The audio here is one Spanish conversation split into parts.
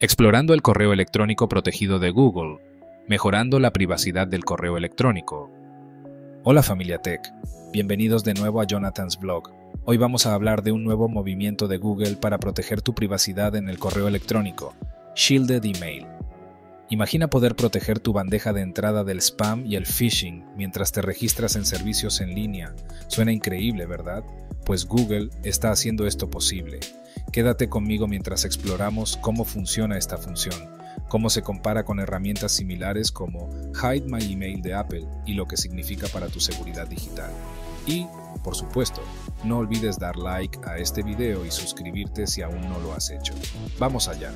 Explorando el correo electrónico protegido de Google, mejorando la privacidad del correo electrónico. Hola familia Tech, bienvenidos de nuevo a Jonathan's Blog. Hoy vamos a hablar de un nuevo movimiento de Google para proteger tu privacidad en el correo electrónico, Shielded Email. Imagina poder proteger tu bandeja de entrada del spam y el phishing mientras te registras en servicios en línea. Suena increíble, ¿verdad? Pues Google está haciendo esto posible. Quédate conmigo mientras exploramos cómo funciona esta función, cómo se compara con herramientas similares como Hide My Email de Apple y lo que significa para tu seguridad digital. Y, por supuesto, no olvides dar like a este video y suscribirte si aún no lo has hecho. Vamos allá.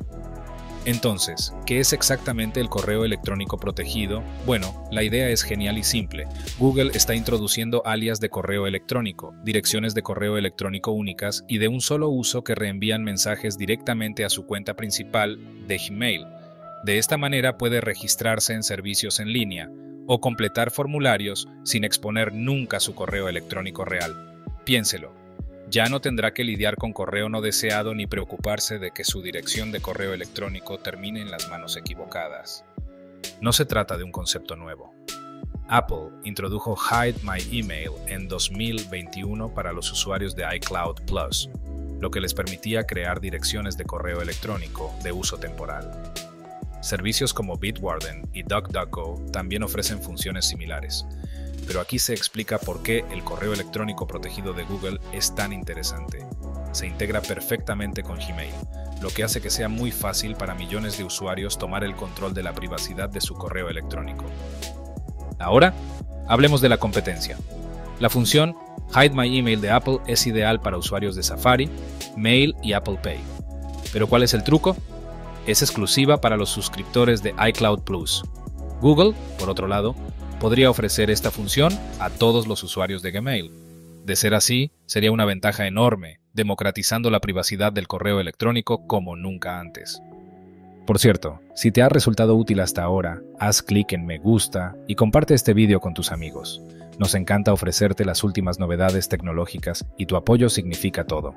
Entonces, ¿qué es exactamente el correo electrónico protegido? Bueno, la idea es genial y simple. Google está introduciendo alias de correo electrónico, direcciones de correo electrónico únicas y de un solo uso que reenvían mensajes directamente a su cuenta principal de Gmail. De esta manera puede registrarse en servicios en línea o completar formularios sin exponer nunca su correo electrónico real. Piénselo ya no tendrá que lidiar con correo no deseado ni preocuparse de que su dirección de correo electrónico termine en las manos equivocadas. No se trata de un concepto nuevo. Apple introdujo Hide My Email en 2021 para los usuarios de iCloud Plus, lo que les permitía crear direcciones de correo electrónico de uso temporal. Servicios como Bitwarden y DuckDuckGo también ofrecen funciones similares, pero aquí se explica por qué el correo electrónico protegido de Google es tan interesante. Se integra perfectamente con Gmail, lo que hace que sea muy fácil para millones de usuarios tomar el control de la privacidad de su correo electrónico. Ahora, hablemos de la competencia. La función Hide My Email de Apple es ideal para usuarios de Safari, Mail y Apple Pay. Pero ¿cuál es el truco? Es exclusiva para los suscriptores de iCloud Plus. Google, por otro lado, podría ofrecer esta función a todos los usuarios de Gmail. De ser así, sería una ventaja enorme, democratizando la privacidad del correo electrónico como nunca antes. Por cierto, si te ha resultado útil hasta ahora, haz clic en me gusta y comparte este vídeo con tus amigos. Nos encanta ofrecerte las últimas novedades tecnológicas y tu apoyo significa todo.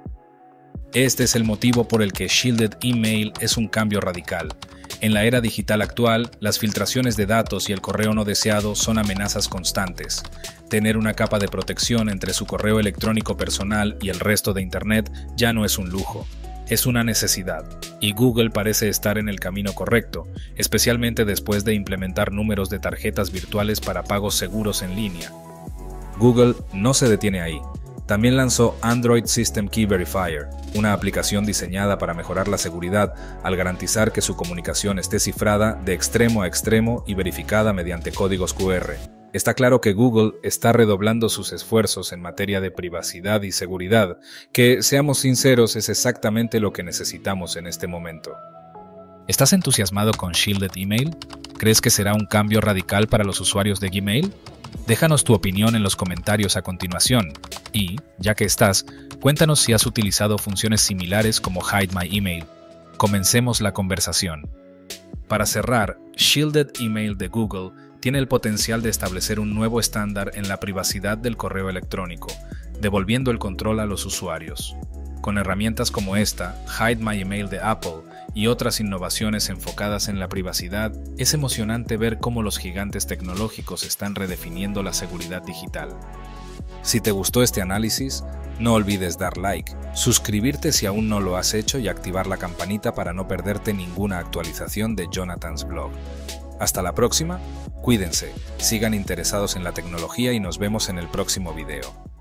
Este es el motivo por el que Shielded Email es un cambio radical. En la era digital actual, las filtraciones de datos y el correo no deseado son amenazas constantes. Tener una capa de protección entre su correo electrónico personal y el resto de Internet ya no es un lujo, es una necesidad, y Google parece estar en el camino correcto, especialmente después de implementar números de tarjetas virtuales para pagos seguros en línea. Google no se detiene ahí. También lanzó Android System Key Verifier, una aplicación diseñada para mejorar la seguridad al garantizar que su comunicación esté cifrada de extremo a extremo y verificada mediante códigos QR. Está claro que Google está redoblando sus esfuerzos en materia de privacidad y seguridad, que, seamos sinceros, es exactamente lo que necesitamos en este momento. ¿Estás entusiasmado con Shielded Email? ¿Crees que será un cambio radical para los usuarios de Gmail? Déjanos tu opinión en los comentarios a continuación y, ya que estás, cuéntanos si has utilizado funciones similares como Hide My Email. Comencemos la conversación. Para cerrar, Shielded Email de Google tiene el potencial de establecer un nuevo estándar en la privacidad del correo electrónico, devolviendo el control a los usuarios. Con herramientas como esta, Hide My Email de Apple y otras innovaciones enfocadas en la privacidad, es emocionante ver cómo los gigantes tecnológicos están redefiniendo la seguridad digital. Si te gustó este análisis, no olvides dar like, suscribirte si aún no lo has hecho y activar la campanita para no perderte ninguna actualización de Jonathan's blog. Hasta la próxima, cuídense, sigan interesados en la tecnología y nos vemos en el próximo video.